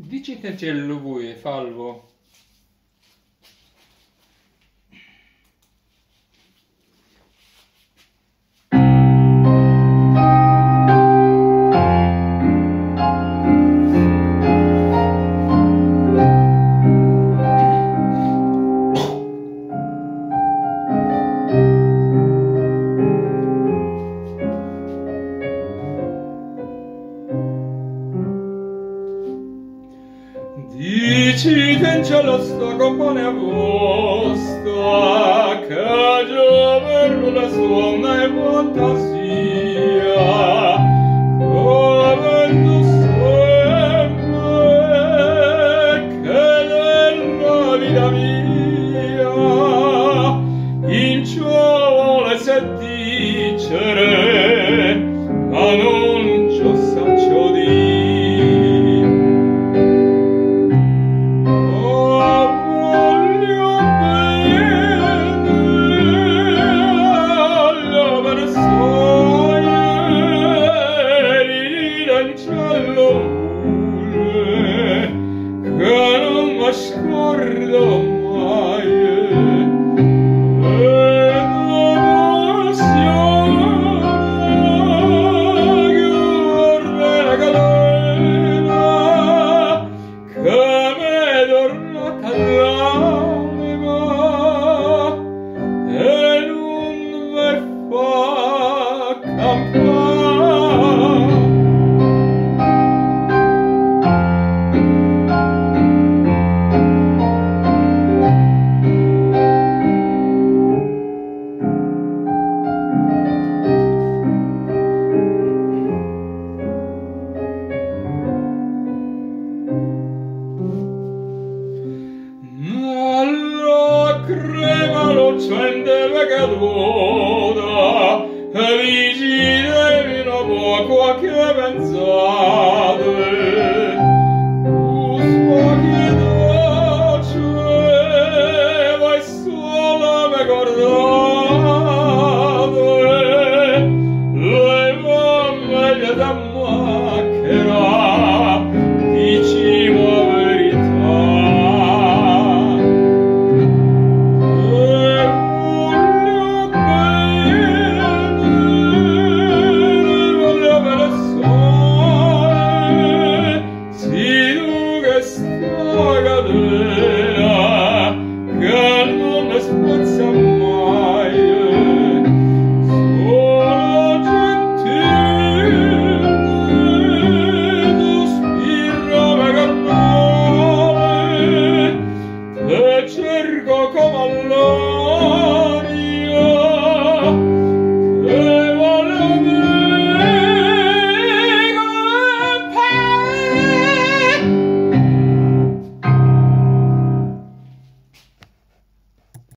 Dici che c'è il lui, falvo. Dici ten cielo sto compone a vostra Che gioverno la sua e fantasia Come tu sempre Che della vita mia In ciò vuole se dicere crema lucente vegaduoda e vigile vino poco a che pensate